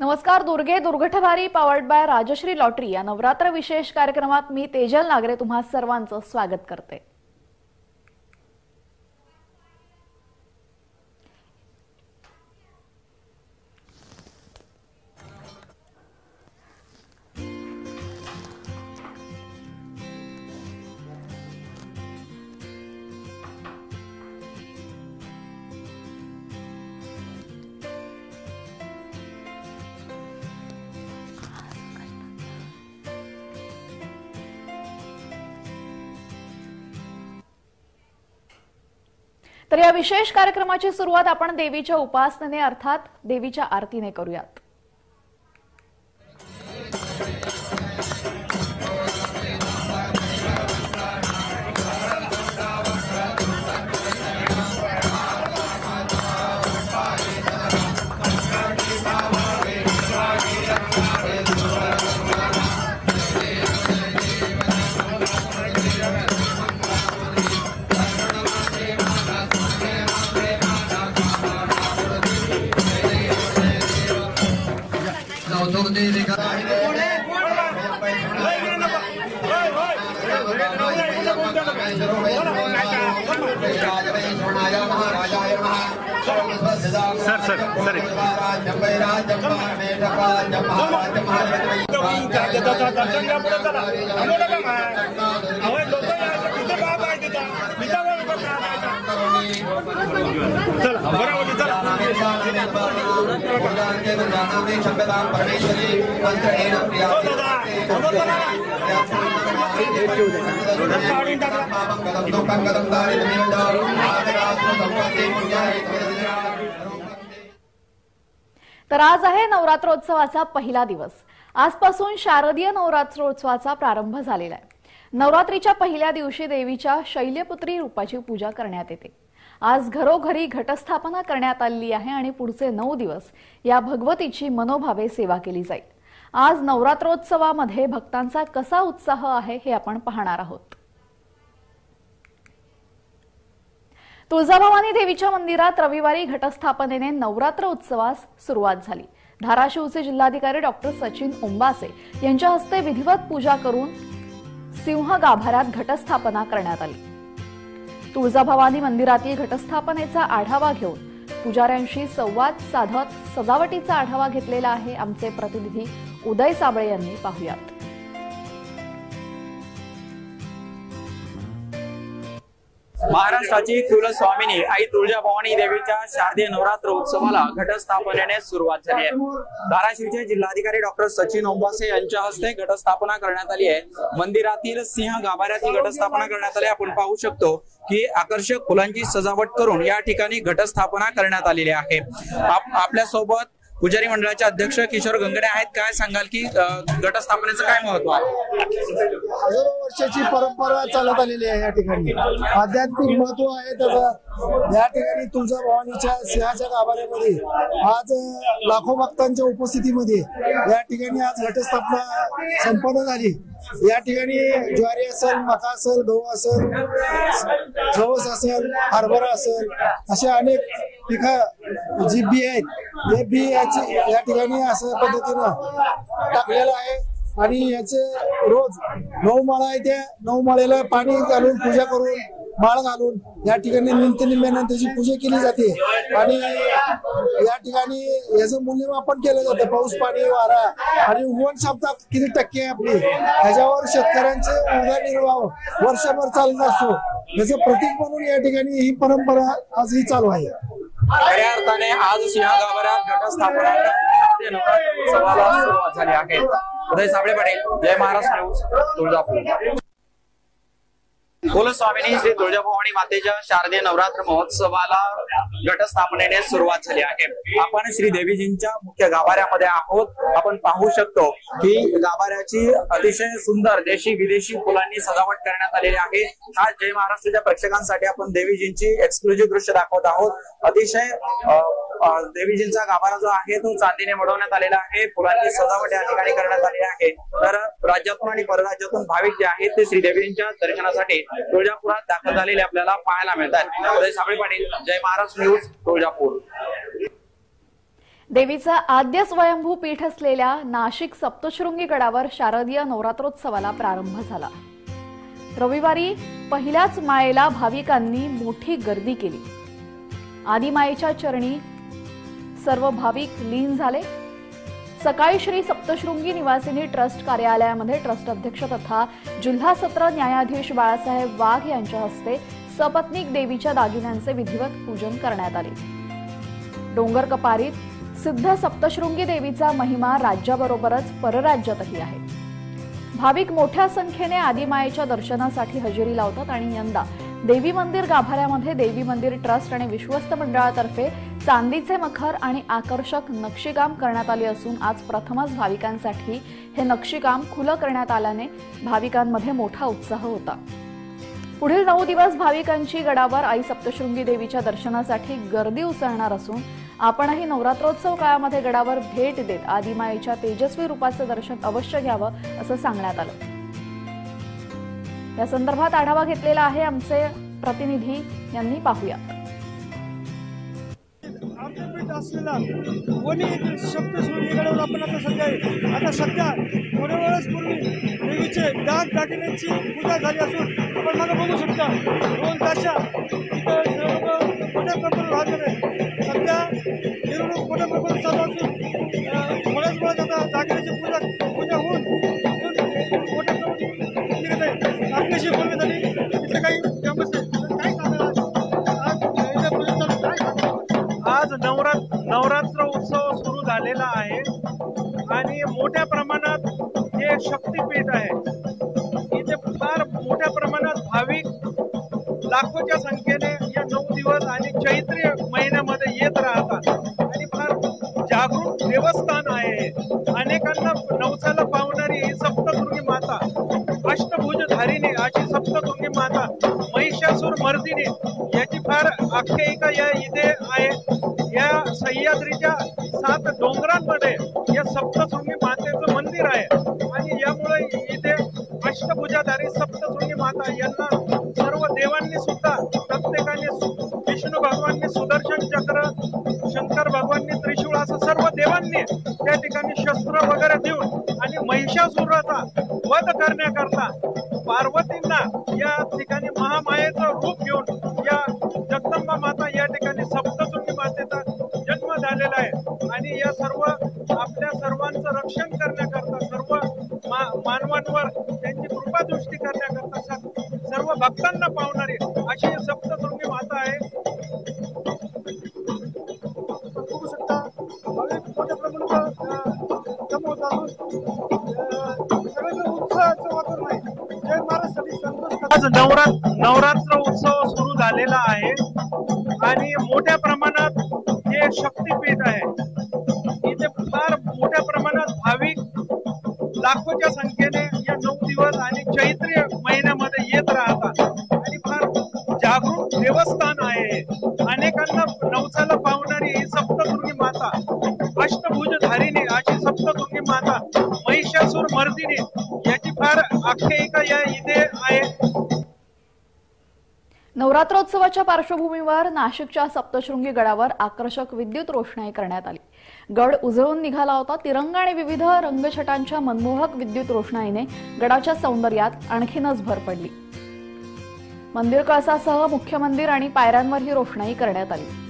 नमस्कार दुर्गे दुर्घटभारी पावर्ड बाय राजश्री लॉटरी या नवरात्र विशेष कार्यक्रमात मी तेजल नागरे तुम्हा सर्वांचं स्वागत करते. तर या विशेष कार्यक्रमाची सुरुवात आपण देवीच्या उपासनेने अर्थात देवीच्या आरतीने करूयात. दर्शन घ्या पुढे चला आम्हाला काय माहिती? अहो, लोकं यायचं, तिथे बाप आहे तिथं. तिथं कोण लोकं चला बरोबर चला परमेश्वरी मंत्रेण प्रिया तर आज आहे नवरात्रोत्सवाचा पहिला दिवस. आजपासून शारदीय नवरात्रोत्सवाचा प्रारंभ झालेला आहे. नवरात्रीच्या पहिल्या दिवशी देवीच्या शैल्यपुत्री रूपाची पूजा करण्यात येते. आज घरोघरी घटस्थापना करण्यात आलेली आहे आणि पुढचे नऊ दिवस या भगवतीची मनोभावे सेवा केली जाईल. आज नवरात्रोत्सवामध्ये भक्तांचा कसा उत्साह आहे हे आपण पाहणार आहोत. तुळजाभवानी देवीच्या मंदिरात रविवारी घटस्थापनेने नवरात्र उत्सवास सुरुवात झाली. धाराशिवचे जिल्हाधिकारी डॉक्टर सचिन ओंबासे यांच्या हस्ते विधिवत पूजा करून सिंह गाभाऱ्यात घटस्थापना करण्यात आली. तुळजाभवानी मंदिरातील घटस्थापनेचा आढावा घेऊन पुजाऱ्यांशी संवाद साधत सजावटीचा आढावा घेतलेला आहे आमचे प्रतिनिधी उदय साबळे यांनी पाहुयात. महाराष्ट्राची कुलस्वामिनी आई तुळजाभवानी देवीच्या शारदीय नवरात्र उत्सवाला घटस्थापनेने सुरुवात झाली आहे. धाराशिवचे जिल्हाधिकारी डॉक्टर सचिन ओंबासे यांच्या हस्ते घटस्थापना करण्यात आली आहे. मंदिरातील सिंह गाभाऱ्यातील घटस्थापना करण्यात आली आपण पाहू शकतो की आकर्षक फुलांची सजावट करून या ठिकाणी घटस्थापना करण्यात आलेली आहे. आपल्या आपल्यासोबत पुजारी मंडळाचे अध्यक्ष किशोर गंगडे आहेत. काय सांगाल की गटस्थापनेचं काय महत्त्व आहे? हजारो वर्षाची परंपरा चालत आलेली आहे या ठिकाणी. आध्यात्मिक महत्त्व आहे त्याचं. या ठिकाणी तुळजा भवानीच्या सिंहाच्या गाभाऱ्यामध्ये आज लाखो भक्तांच्या उपस्थितीमध्ये या ठिकाणी आज घटस्थापना संपन्न झाली. या ठिकाणी ज्वारी असेल मका असेल गहू असेल जवस असेल हरभरा असेल अशा अनेक पिकं जी बी आहेत हे बी याची या ठिकाणी असं पद्धतीनं टाकलेलं आहे. आणि याचे रोज नऊ माळा आहे त्या नऊ माळेला पाणी घालून पूजा करून माळ घालून या ठिकाणी नित्यनिम्यानंतरची पूजा केली जाते. आणि या ठिकाणी याचं मूल्यमापन केलं जातं. पाऊस पाणी वारा आणि उगवण क्षमता किती टक्के आहे आपली? ह्याच्यावर शेतकऱ्यांचे उदरनिर्वाह वर्षभर चालत असतो. याचं प्रतीक म्हणून या ठिकाणी ही परंपरा आजही चालू आहे. खऱ्या अर्थाने आज सिंह गाभाऱ्यात घटस्थापना नवरात्र उत्सवाला सुरुवात झाली आहे. उदय साबळे पाटील जय महाराष्ट्र न्यूज तुळजापूर. कुलस्वामिनी श्री तुळजाभवानी मातेच्या शारदीय नवरात्र महोत्सवाला घटस्थापनेने सुरुवात झाली आहे. आपण श्री देवीजींच्या मुख्य गाभाऱ्यामध्ये आहोत. आपण पाहू शकतो की गाभाऱ्याची अतिशय सुंदर देशी विदेशी फुलांनी सजावट करण्यात आलेली आहे. आज जय महाराष्ट्राच्या प्रेक्षकांसाठी आपण देवीजींची एक्सक्लुझिव्ह दृश्य दाखवत आहोत. अतिशय देवीजींचा गाभारा जो आहे तो चांदीने मडवण्यात आलेला आहे. फुलांची सजावट या ठिकाणी करण्यात आली आहे. तर राज्यातून आणि परराज्यातून भाविक जे आहेत ते श्रीदेवींच्या दर्शनासाठी तुळजापुरात दाखल झालेले आपल्याला पाहायला मिळतात. उदय साबळे पाटील जय महाराष्ट्र न्यूज तुळजापूर. देवीचं आद्य स्वयंभू पीठ असलेल्या नाशिक सप्तशृंगी गडावर शारदीय नवरात्रोत्सवाला प्रारंभ झाला. रविवारी पहिल्याच माळेला भाविकांनी मोठी गर्दी केली. आदिमायेच्या चरणी सर्व भाविक लीन झाले. सकाळी श्री सप्तशृंगी निवासिनी ट्रस्ट कार्यालयामध्ये ट्रस्ट अध्यक्ष तथा जिल्हा सत्र न्यायाधीश बाळासाहेब वाघ यांच्या हस्ते सपत्नीक देवीच्या दागिन्यांचे विधिवत पूजन करण्यात आले. डोंगर कपारीत सिद्ध सप्तशृंगी देवीचा महिमा राज्याबरोबरच परराज्यातही आहे. भाविक मोठ्या संख्येने आदिमायेच्या दर्शनासाठी हजेरी लावतात आणि यंदा देवी मंदिर गाभाऱ्यामध्ये देवी मंदिर ट्रस्ट आणि विश्वस्त मंडळातर्फे चांदीचे मखर आणि आकर्षक नक्षीकाम करण्यात आले असून आज प्रथमच भाविकांसाठी हे नक्षीकाम खुलं करण्यात आल्याने भाविकांमध्ये मोठा उत्साह होता. पुढील नऊ दिवस भाविकांची गडावर आई सप्तशृंगी देवीच्या दर्शनासाठी गर्दी उसळणार असून आपणही नवरात्रोत्सव काळामध्ये गडावर भेट देत आदिमाईच्या तेजस्वी रूपाचं दर्शन अवश्य घ्यावं असं सांगण्यात आलं. या संदर्भात आढावा घेतलेला आहे आमचे प्रतिनिधी. यांनी पाहूया. असलेला कोणी शब्द सोडणीकडे आपण आता सध्या आता सध्या थोड्या वेळच पूर्वी देवीचे डाग दागिन्यांची पूजा झाली असून आपण मला बघू शकता दोन ताशा इथं मोठ्या प्रमाणात सध्या मिरवणूक मोठ्या प्रमाणात चालू असून थोड्याच वेळात आता दागिन्याची मर्दिनी याची फार आख्यायिका या इथे आहे. या सह्याद्रीच्या सात डोंगरांमध्ये या सप्तशृंगी मातेचं मंदिर आहे. आणि यामुळे इथे अष्टभुजाधारी सप्तशृंगी माता यांना सर्व देवांनी सुद्धा प्रत्येकाने विष्णू भगवानने सुदर्शन चक्र शंकर भगवानने सर्व देवांनी त्या ठिकाणी शस्त्र वगैरे देऊन आणि महिषासुराचा वध करण्याकरता पार्वतींना या ठिकाणी महामायेचं रूप घेऊन या जगदंबा माता या ठिकाणी सप्तशृंगी मातेचा जन्म झालेला आहे. आणि या सर्व आपल्या सर्वांचं रक्षण करण्याकरता सर्व मा- मानवांवर त्यांची कृपादृष्टी करण्याकरता सर्व भक्तांना पावणारी अशी ही सप्तशृंगी माता आहे. नवरात्र नवरात्र उत्सव सुरू झालेला आहे. आणि मोठ्या प्रमाणात हे शक्तीपीठ आहे. इथे फार मोठ्या प्रमाणात भाविक लाखोच्या संख्येने या नऊ दिवस आणि चैत्र महिन्यामध्ये येत राहतात. आणि फार जागरूक देवस्थान आहे. अनेकांना नवसाला पावणारी ही सप्तदुर्गी माता अष्टभुज धारिणी अशी सप्तदुर्गी माता महिषासूर मर्दिनी याची फार आख्यायिका या इथे आहे. नवरात्रोत्सवाच्या पार्श्वभूमीवर नाशिकच्या सप्तशृंगी गडावर आकर्षक विद्युत रोषणाई करण्यात आली. गड उजळून निघाला होता तिरंगा आणि विविध रंगछटांच्या मनमोहक विद्युत रोषणाईने गडाच्या सौंदर्यात आणखीनच भर पडली. मंदिर कळसासह मुख्य मंदिर आणि पायऱ्यांवर ही रोषणाई करण्यात आली.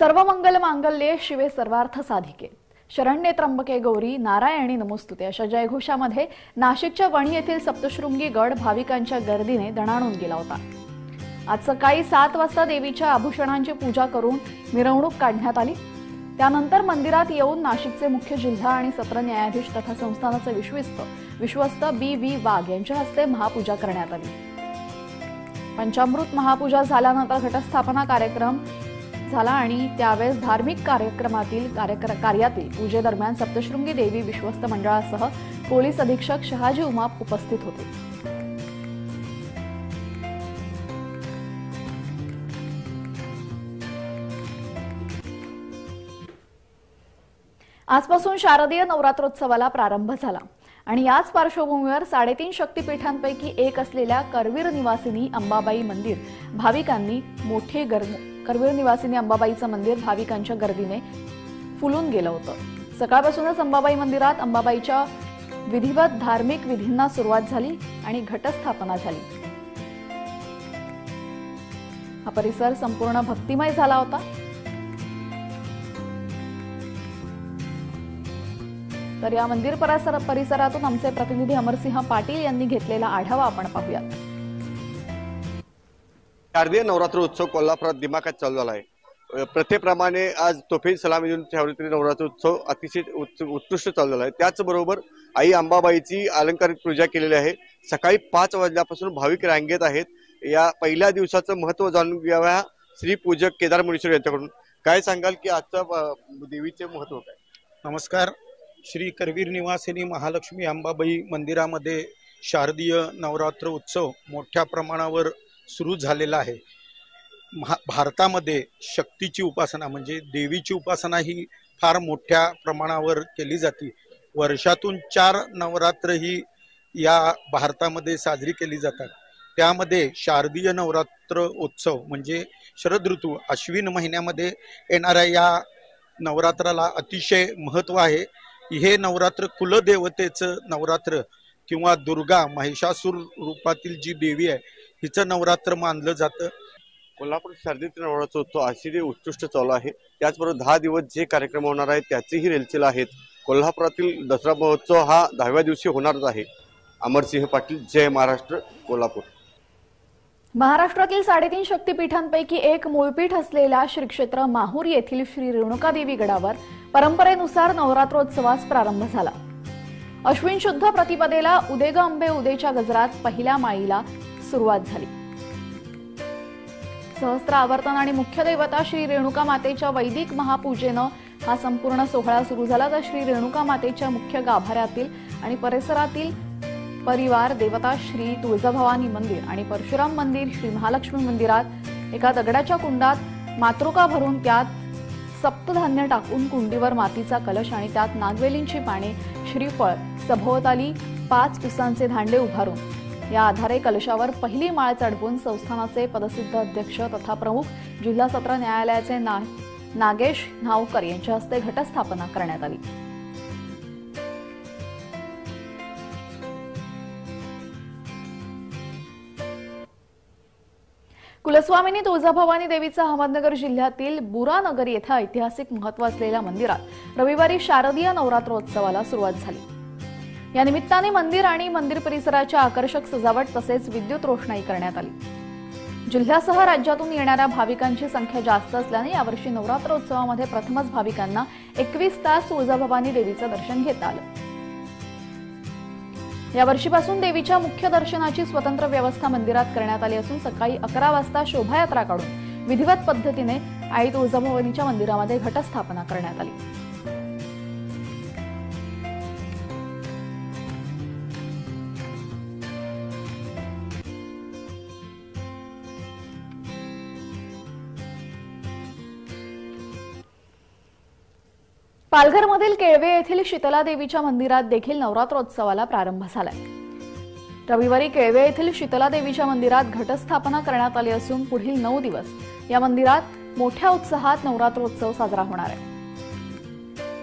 सर्व मंगल मांगल्ये शिवे सर्वार्थ साधिके. शरण्ये त्र्यंबके गौरी नारायणी नमोस्तुते. अशा जयघोषामध्ये नाशिकच्या वणी येथील सप्तशृंगी गड भाविकांच्या गर्दीने दणाणून गेला होता. आज सकाळी सात वाजता देवीच्या आभूषणांची पूजा करून मिरवणूक काढण्यात आली. त्यानंतर मंदिरात येऊन नाशिकचे मुख्य जिल्हा आणि सत्र न्यायाधीश तथा संस्थानाचे विश्वस्त विश्वस्त बी व्ही वाघ यांच्या हस्ते महापूजा करण्यात आली. पंचामृत महापूजा झाल्यानंतर घटस्थापना कार्यक्रम झाला आणि त्यावेळेस धार्मिक कार्यक्रमातील कार्यक्र- कार्यातील पूजेदरम्यान सप्तशृंगी देवी विश्वस्त मंडळासह पोलीस अधीक्षक शहाजी उमाप उपस्थित होते. आजपासून शारदीय नवरात्रोत्सवाला प्रारंभ झाला आणि याच पार्श्वभूमीवर साडेतीन शक्तीपीठांपैकी एक असलेल्या करवीर निवासिनी अंबाबाई मंदिर भाविकांनी मोठी गर्म करवीर निवासिनी अंबाबाईचं मंदिर भाविकांच्या गर्दीने फुलून गेलं होतं. सकाळपासूनच अंबाबाई मंदिरात अंबाबाईच्या विधिवत धार्मिक विधींना सुरुवात झाली आणि घटस्थापना झाली. हा परिसर संपूर्ण भक्तिमय झाला होता. तर या मंदिर परिसरातून आमचे प्रतिनिधी अमरसिंह पाटील यांनी घेतलेला आढावा आपण पाहूयात. शारदीय नवरात्र उत्सव कोल्हापुरात दिमाखात चालू झाला आहे. प्रथेप्रमाणे आज तोफेन सलामी देऊन ठेवली नवरात्र उत्सव अतिशय उत्कृष्ट चालू झाला आहे. त्याचबरोबर आई अंबाबाईची अलंकारिक पूजा केलेली आहे. सकाळी पाच वाजल्यापासून भाविक रांगेत आहेत. या पहिल्या दिवसाचं महत्त्व जाणून घ्याव्या श्री पूजक केदार मुनीश्वर यांच्याकडून. काय सांगाल की आजचं देवीचे महत्त्व काय? नमस्कार. श्री करवीर निवासिनी महालक्ष्मी अंबाबाई मंदिरामध्ये शारदीय नवरात्र उत्सव मोठ्या प्रमाणावर सुरू झालेला आहे. महा भारतामध्ये शक्तीची उपासना म्हणजे देवीची उपासना ही फार मोठ्या प्रमाणावर केली जाते. वर्षातून चार नवरात्र ही या भारतामध्ये साजरी केली जातात. त्यामध्ये शारदीय नवरात्र उत्सव म्हणजे शरद ऋतू अश्विन महिन्यामध्ये येणाऱ्या या नवरात्राला अतिशय महत्त्व आहे. हे नवरात्र कुलदेवतेचं नवरात्र किंवा दुर्गा महिषासूर रूपातील जी देवी आहे हिचं नवरात्र मानलं जातं. कोल्हापूर शारदीय नवरात्र उत्सव अतिशय उत्कृष्ट चालू आहे. त्याचबरोबर दहा दिवस जे कार्यक्रम होणार आहेत त्याचीही रेलचेल आहेत. कोल्हापुरातील दसरा महोत्सव हा दहाव्या दिवशी होणारच आहे. अमरसिंह पाटील जय महाराष्ट्र कोल्हापूर. महाराष्ट्रातील साडेतीन शक्तीपीठांपैकी एक मूळपीठ असलेल्या श्री क्षेत्र माहूर येथील श्री रेणुकादेवी गडावर परंपरेनुसार नवरात्रोत्सवास प्रारंभ झाला. अश्विन शुद्ध प्रतिपदेला उदेग अंबे उदेच्या गजरात पहिल्या माळीला सुरुवात झाली. सहस्त्र आवर्तन आणि मुख्य देवता श्री रेणुका मातेच्या वैदिक महापूजेनं हा संपूर्ण सोहळा सुरू झाला. तर श्री रेणुका मातेच्या मुख्य गाभाऱ्यातील आणि परिसरातील परिवार देवता श्री तुळजाभवानी मंदिर आणि परशुराम मंदिर श्री महालक्ष्मी मंदिरात एका दगडाच्या कुंडात मातृका भरून त्यात सप्तधान्य टाकून कुंडीवर मातीचा कलश आणि त्यात नागवेलींची पाने श्रीफळ सभोवताली पाच पिसांचे धांडे उभारून या आधारे कलशावर पहिली माळ चढवून संस्थानाचे पदसिद्ध अध्यक्ष तथा प्रमुख जिल्हा सत्र न्यायालयाचे ना नागेश नावकर यांच्या हस्ते घटस्थापना करण्यात आली. कुलस्वामिनी तुळजाभवानी देवीचं अहमदनगर जिल्ह्यातील बुरानगर येथे ऐतिहासिक महत्त्व असलेल्या मंदिरात रविवारी शारदीय नवरात्रोत्सवाला सुरुवात झाली. या निमित्ताने मंदिर आणि मंदिर परिसराच्या आकर्षक सजावट तसेच विद्युत रोषणाई करण्यात आली. जिल्ह्यासह राज्यातून येणाऱ्या भाविकांची संख्या जास्त असल्याने यावर्षी नवरात्रोत्सवामध्ये प्रथमच भाविकांना एकवीस तास तुळजाभवानी देवीचं दर्शन घेता आलं. या वर्षीपासून देवीच्या मुख्य दर्शनाची स्वतंत्र व्यवस्था मंदिरात करण्यात आली असून सकाळी अकरा वाजता शोभायात्रा काढून विधिवत पद्धतीने आई तुळजाभवानीच्या मंदिरामध्ये घटस्थापना करण्यात आली. पालघरमधील केळवे येथील शीतला देवीच्या मंदिरात देखील नवरात्रोत्सवाला प्रारंभ झालाय. रविवारी केळवे येथील शीतला देवीच्या मंदिरात घटस्थापना करण्यात आली असून पुढील नऊ दिवस या मंदिरात मोठ्या उत्साहात नवरात्रोत्सव साजरा होणार आहे.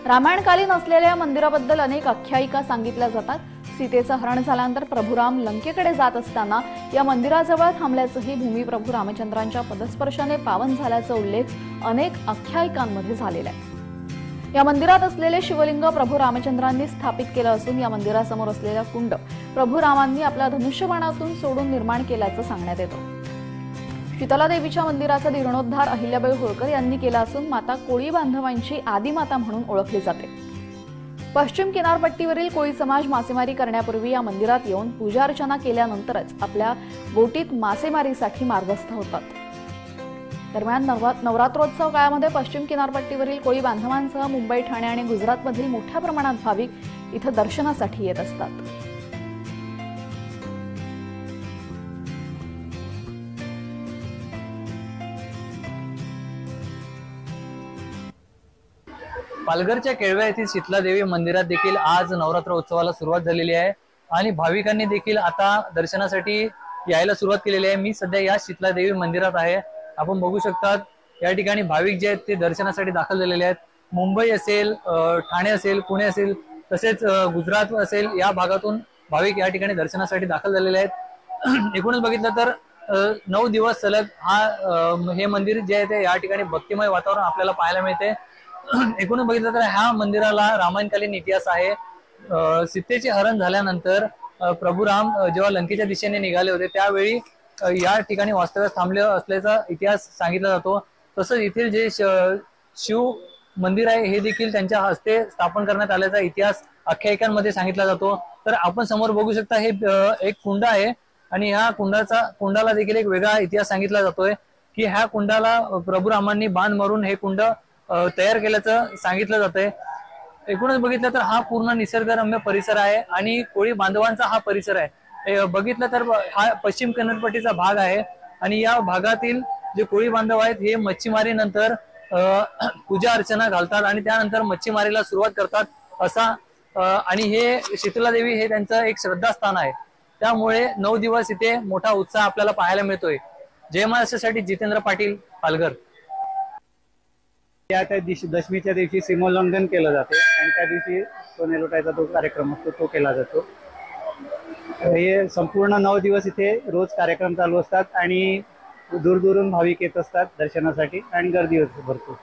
रामायणकालीन असलेल्या या मंदिराबद्दल अनेक आख्यायिका सांगितल्या जातात. सीतेचं हरण झाल्यानंतर प्रभुराम लंकेकडे जात असताना या मंदिराजवळ थांबल्याचंही भूमिप्रभू रामचंद्रांच्या पदस्पर्शाने पावन झाल्याचा उल्लेख अनेक आख्यायिकांमध्ये झालेला आहे. या मंदिरात असलेले शिवलिंग प्रभू रामचंद्रांनी स्थापित केलं असून या मंदिरासमोर असलेला कुंड प्रभू रामांनी आपल्या धनुष्यबाणातून सोडून निर्माण केल्याचं सांगण्यात येतं. शीतला देवीच्या मंदिराचा जीर्णोद्धार अहिल्याबाई होळकर यांनी केला असून माता कोळी बांधवांची आदिमाता म्हणून ओळखली जाते. पश्चिम किनारपट्टीवरील कोळी समाज मासेमारी करण्यापूर्वी या मंदिरात येऊन पूजा अर्चना केल्यानंतरच आपल्या बोटीत मासेमारीसाठी मार्गस्थ होतात. दरम्यान नवरा- नवरात्रोत्सव काळामध्ये पश्चिम किनारपट्टीवरील कोळी बांधवांसह मुंबई ठाणे आणि गुजरातमधील मोठ्या प्रमाणात भाविक इथं दर्शनासाठी येत असतात. पालघरच्या केळव्या येथील शीतलादेवी मंदिरात देखील आज नवरात्र उत्सवाला सुरुवात झालेली आहे आणि भाविकांनी देखील आता दर्शनासाठी यायला सुरुवात केलेली आहे. मी सध्या या शीतलादेवी मंदिरात आहे. आपण बघू शकतात या ठिकाणी भाविक जे आहेत ते दर्शनासाठी दाखल झालेले आहेत. मुंबई असेल ठाणे असेल पुणे असेल तसेच गुजरात असेल या भागातून भाविक या ठिकाणी दर्शनासाठी दाखल झालेले आहेत. एकूणच बघितलं तर नऊ दिवस सलग हा हे मंदिर जे आहे ते या ठिकाणी भक्तिमय वातावरण आपल्याला पाहायला मिळते. एकूणच बघितलं तर ह्या मंदिराला रामायणकालीन इतिहास आहे. सीतेचे हरण झाल्यानंतर प्रभू राम जेव्हा लंकेच्या दिशेने निघाले होते त्यावेळी या ठिकाणी वास्तव्यास थांबले असल्याचा इतिहास सांगितला जातो. तसंच येथील जे शिव मंदिर आहे हे देखील त्यांच्या हस्ते स्थापन करण्यात आल्याचा इतिहास आख्यायिकांमध्ये सांगितला जातो. तर आपण समोर बघू शकता हे एक कुंड आहे आणि ह्या कुंडाचा कुंडाला देखील एक वेगळा इतिहास सांगितला जातोय की ह्या कुंडाला अं, प्रभू रामांनी बाण मारून हे कुंड तयार केल्याचं सांगितलं जातंय. एकूणच बघितलं तर हा पूर्ण निसर्गरम्य परिसर आहे आणि कोळी बांधवांचा हा परिसर आहे. बघितलं तर हा पश्चिम किनारपट्टीचा भाग आहे. आणि या भागातील जे कोळी बांधव आहेत हे मच्छीमारीनंतर पूजा अर्चना घालतात आणि त्यानंतर मच्छीमारीला सुरुवात करतात असा आणि हे शीतला देवी हे त्यांचं एक श्रद्धास्थान आहे. त्यामुळे नऊ दिवस इथे मोठा उत्साह आपल्याला पाहायला मिळतोय. जय महाराष्ट्रासाठी जितेंद्र पाटील पालघर. त्या त्या दिवशी दशमीच्या दिवशी सीमोल्लंघन केलं जाते. आणि त्या दिवशी सोने लुटायचा जो कार्यक्रम असतो तो केला जातो. हे संपूर्ण नऊ दिवस इथे रोज कार्यक्रम चालू असतात आणि दूरदूरून भाविक येत असतात दर्शनासाठी आणि गर्दी होते भरपूर.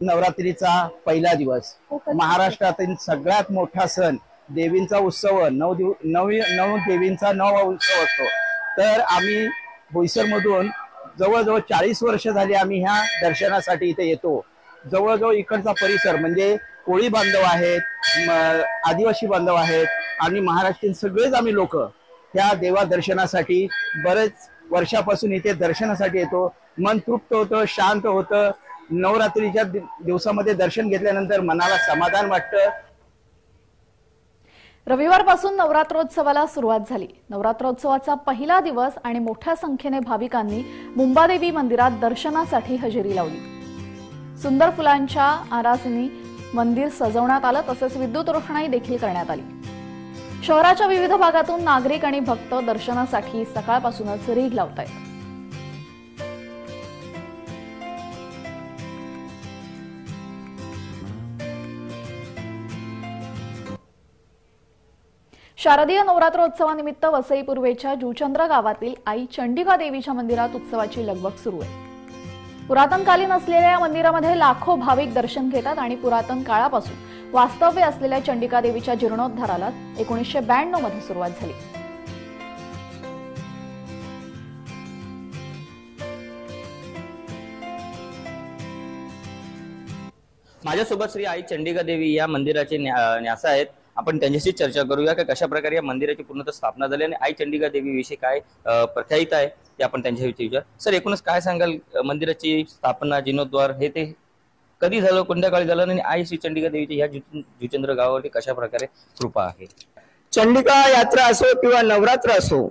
नवरात्रीचा पहिला दिवस. महाराष्ट्रातील सगळ्यात मोठा सण देवींचा उत्सव नऊ दिव नऊ नऊ देवींचा नवा उत्सव असतो. तर आम्ही बोईसरमधून जवळजवळ चाळीस वर्ष झाली आम्ही ह्या दर्शनासाठी इथे येतो. जवळजवळ इकडचा परिसर म्हणजे कोळी बांधव आहेत आदिवासी बांधव आहेत आणि महाराष्ट्रीयन सगळेच आम्ही लोक ह्या देवा दर्शनासाठी बरेच वर्षापासून इथे दर्शनासाठी येतो. मन तृप्त होतं शांत होतं. नवरात्रीच्या दिवसामध्ये दर्शन घेतल्यानंतर मनाला समाधान वाटतं. रविवारपासून नवरात्रोत्सवाला सुरुवात झाली. नवरात्रोत्सवाचा पहिला दिवस आणि मोठ्या संख्येने भाविकांनी मुंबादेवी मंदिरात दर्शनासाठी हजेरी लावली. सुंदर फुलांच्या आरासनी मंदिर सजवण्यात आलं तसेच विद्युत रोषणाई देखील करण्यात आली. शहराच्या विविध भागातून नागरिक आणि भक्त दर्शनासाठी सकाळपासूनच रीघ लावत आहेत शारदीय नवरात्रोत्सवानिमित्त वसई पूर्वेच्या जुचंद्र गावातील आई चंडिका देवीच्या मंदिरात उत्सवाची लगबग सुरू आहे. पुरातनकालीन असलेल्या या मंदिरामध्ये लाखो भाविक दर्शन घेतात आणि पुरातन काळापासून वास्तव्य असलेल्या चंडिका देवीच्या जीर्णोद्धाराला एकोणीसशे ब्याण्णवमध्ये सुरुवात झाली. माझ्यासोबत श्री आई चंडिका देवी या मंदिराचे न्या- न्यासा आहेत. आपण त्यांच्याशी चर्चा करूया की कशा प्रकारे या मंदिराची पूर्णतः स्थापना झाली आणि आई चंडिका देवी विषयी काय प्रख्यात आहे. ते आपण त्यांच्या विचार. सर एकूणच काय सांगाल मंदिराची स्थापना जीर्णोद्वार हे ते कधी झालं कोणत्या काळी झालं आणि आई श्री चंडिका देवीची ह्या जुचंद्र गावावरती कशा प्रकारे कृपा आहे? चंडिका यात्रा असो किंवा नवरात्र असो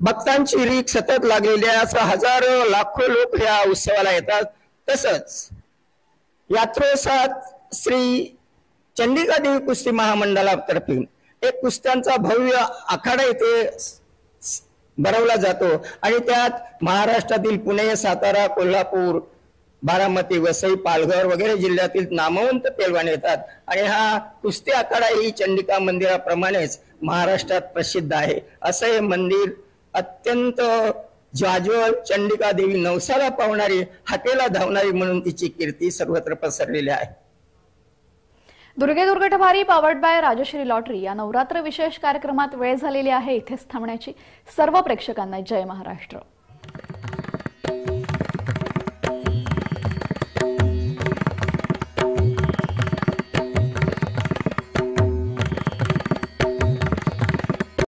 भक्तांची रीक सतत लागलेली आहे. असं हजारो लाखो लोक या उत्सवाला येतात. तसंच यात्रोसात श्री चंडिका देवी कुस्ती महामंडळातर्फे एक कुस्त्यांचा भव्य आखाडा येथे भरवला जातो. आणि त्यात महाराष्ट्रातील पुणे सातारा कोल्हापूर बारामती वसई पालघर वगैरे जिल्ह्यातील नामवंत पेलवान येतात. आणि हा कुस्ती आखाडा ही चंडिका मंदिराप्रमाणेच महाराष्ट्रात प्रसिद्ध आहे. असं हे मंदिर अत्यंत ज्वाज्वल चंडिका देवी नवसाला पावणारी हाकेला धावणारी म्हणून तिची कीर्ती सर्वत्र पसरलेली आहे. दुर्गे दुर्गटभारी पावड बाय राजश्री लॉटरी या नवरात्र विशेष कार्यक्रमात वेळ झालेली आहे इथेच थांबण्याची सर्व प्रेक्षकांना जय महाराष्ट्र.